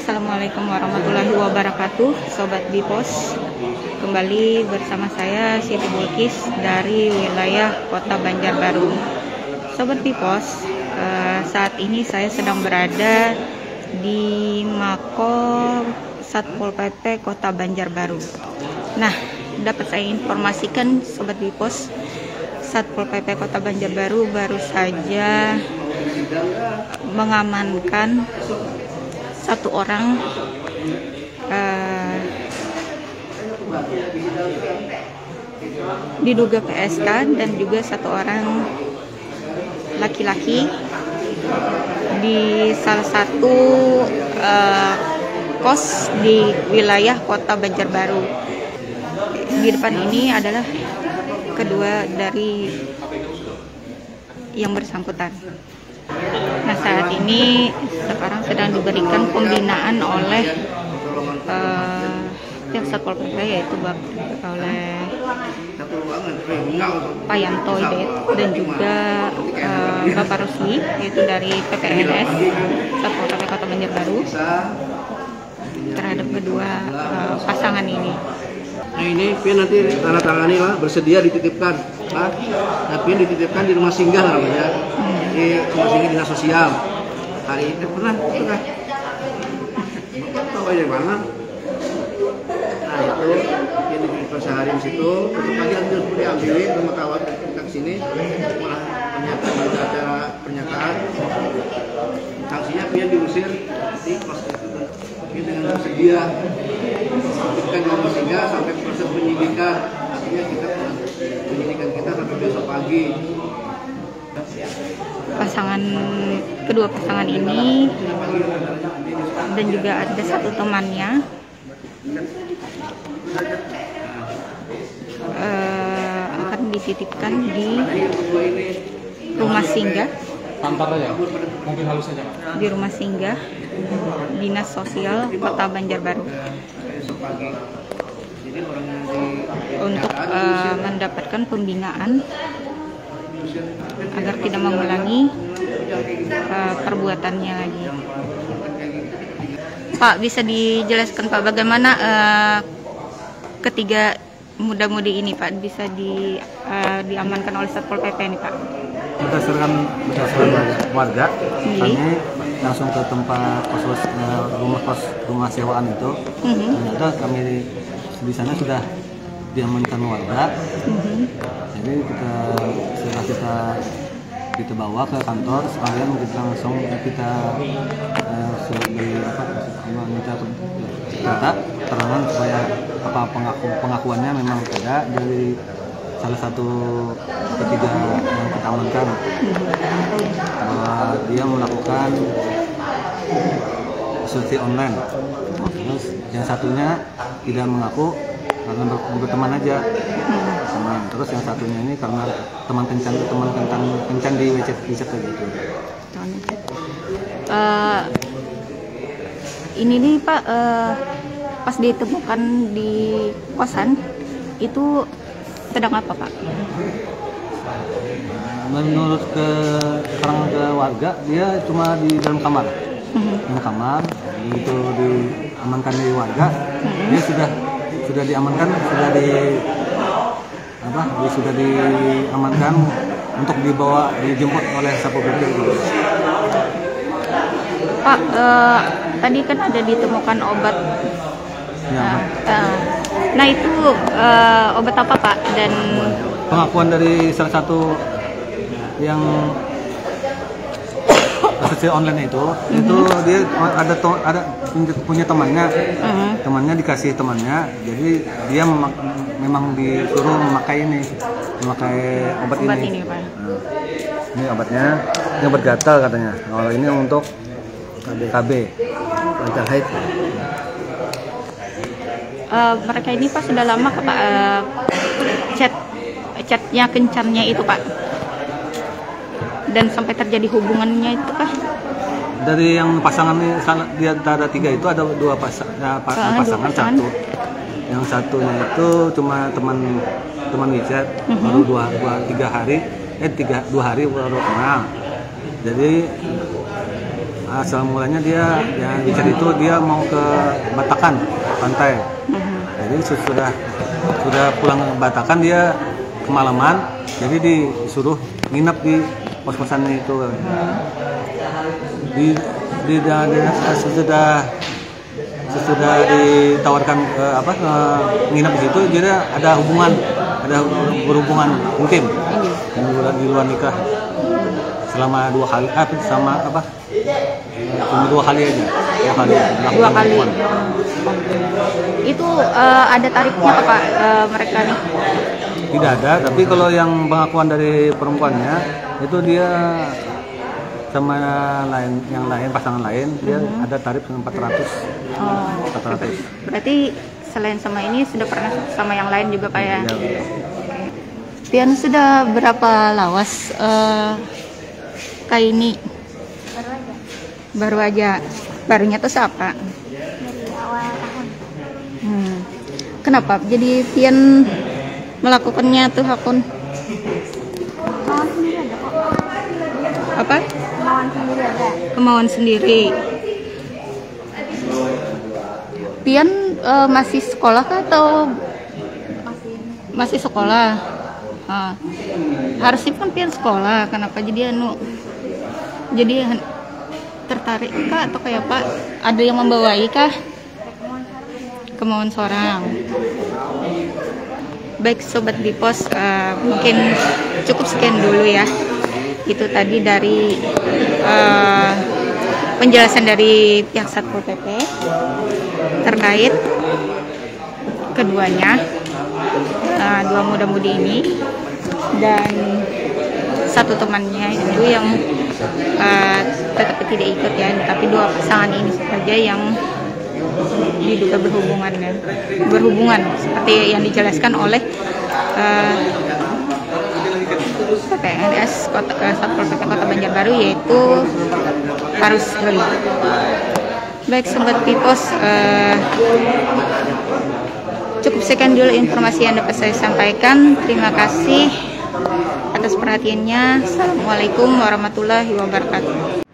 Assalamualaikum warahmatullahi wabarakatuh Sobat Bipos. Kembali bersama saya Siti Bulkis dari wilayah kota Banjarbaru. Sobat Bipos eh, Saat ini saya sedang berada di Mako Satpol PP kota Banjarbaru. Nah dapat saya informasikan Sobat Bipos Satpol PP kota Banjarbaru baru saja mengamankan satu orang uh, diduga PSK dan juga satu orang laki-laki di salah satu uh, kos di wilayah kota Banjarbaru. Di depan ini adalah kedua dari yang bersangkutan. Nah saat ini sekarang sedang diberikan pembinaan oleh uh, pihak satpol pp yaitu oleh Pak Yanto dan juga uh, Bapak Rusli yaitu dari PPNS Satpol pp Kota Banjarbaru terhadap kedua uh, pasangan ini. Nah ini Pian nanti tanda tangani lah bersedia dititipkan. Nah, nah Pian dititipkan di rumah singgah namanya. Hmm di singgah dinas sosial. Hari ini pernah pernah. Tahu dari mana. Nah itu yang di sehari di situ. Besok pagi harus diambilin sama kawan kita ke sini malah pernyataan acara pernyataan. Sanksinya dia diusir di kos itu dia dengan bersedia kita rumah singgah sampai proses penyidikan. Artinya kita penyidikan kita sampai besok pagi pasangan kedua pasangan ini. Dan juga ada satu temannya. Uh, akan dititipkan di rumah singgah. Mungkin halus saja di rumah singgah dinas sosial kota Banjarbaru. Untuk uh, mendapatkan pembinaan agar tidak mengulangi uh, perbuatannya lagi. Pak, bisa dijelaskan Pak bagaimana uh, ketiga muda-mudi ini Pak bisa di uh, diamankan oleh Satpol PP ini Pak? Berdasarkan berdasarkan warga, Ini. kami langsung ke tempat kos rumah kos rumah sewaan itu. Mm -hmm. Ternyata kami di sana sudah diamankan warga. Mm -hmm. Jadi kita setelah kita kita bawa ke kantor sekalian kita langsung kita uh, sebagai apa minta data keterangan supaya apa pengaku, pengakuannya memang ada dari salah satu ketiga yang kita amankan bahwa dia melakukan prostitusi online terus yang satunya tidak mengaku karena berteman aja. Teman terus yang satunya ini karena teman kencan teman kencan kencan di WC WC gitu uh, ini nih pak uh, pas ditemukan di kosan itu sedang apa pak? Menurut ke ke warga dia cuma di dalam kamar. Mm-hmm. dalam kamar itu diamankan di warga. Mm-hmm. dia sudah sudah diamankan sudah di apa sudah diamankan untuk dibawa dijemput oleh satpol pp Pak uh, tadi kan ada ditemukan obat. Ya. uh, uh, nah itu uh, obat apa Pak? Dan pengakuan dari salah satu yang prostitusi online itu mm-hmm. itu dia ada to, ada punya temannya mm-hmm. temannya dikasih temannya jadi dia memak, memang disuruh memakai ini memakai obat, obat ini, ini, Pak. Nah, ini obatnya ini obat gatal katanya kalau ini untuk KB, KB lancar haid uh, mereka ini pas sudah lama ke Pak uh, chat chatnya kencannya itu Pak dan sampai terjadi hubungannya itu kah? Dari yang pasangan di antara tiga itu ada dua pasang, ya, pasangan, pasangan satu. Yang satunya itu cuma teman teman WeChat mm -hmm. baru dua, dua tiga hari eh tiga dua hari baru kenal. Jadi asal mulanya dia yang dicari itu dia mau ke Batakan pantai Mhm. jadi sudah sudah pulang ke Batakan dia kemalaman jadi disuruh nginep di pos-posan itu. Di di, di- sesudah sesudah ditawarkan eh, apa eh, nginep di situ jadi ada hubungan ada berhubungan intim. Di luar, di luar nikah. Selama dua kali ah sama apa? Eh, cuma dua kali aja. Dua kali. Dua kali. Itu eh, ada tarifnya apa Pak? Eh, mereka nih? Tidak ada tapi kalau yang pengakuan dari perempuannya itu dia sama lain yang lain pasangan lain dia ada tarif 400 Oh, 400 berarti selain sama ini sudah pernah sama yang lain juga Pak ya? Ya, Pian sudah berapa lawas eh kayak ini? Baru aja. Barunya tuh siapa? Hmm. Kenapa? Jadi Pian melakukannya tuh akun apa? Kemauan sendiri. Pian eh, masih sekolah kah atau masih sekolah? Ah. Harusnya kan Pian sekolah. Kenapa jadi anu? Jadi tertarik kah atau kayak apa? Ada yang membawai kah? Kemauan seorang. Baik sobat di pos, eh, mungkin cukup sekian dulu ya. Itu tadi dari eh, penjelasan dari pihak Satpol PP terkait keduanya eh, dua muda-mudi ini dan satu temannya itu yang eh, tetapi tidak ikut ya tapi dua pasangan ini saja yang diduga berhubungan ya berhubungan seperti yang dijelaskan oleh eh, PPNS Kota eh, Satpol PP Kota Banjarbaru yaitu Parus Leli. Baik sobat Pipos, eh, cukup sekian dulu informasi yang dapat saya sampaikan. Terima kasih atas perhatiannya. Assalamualaikum warahmatullahi wabarakatuh.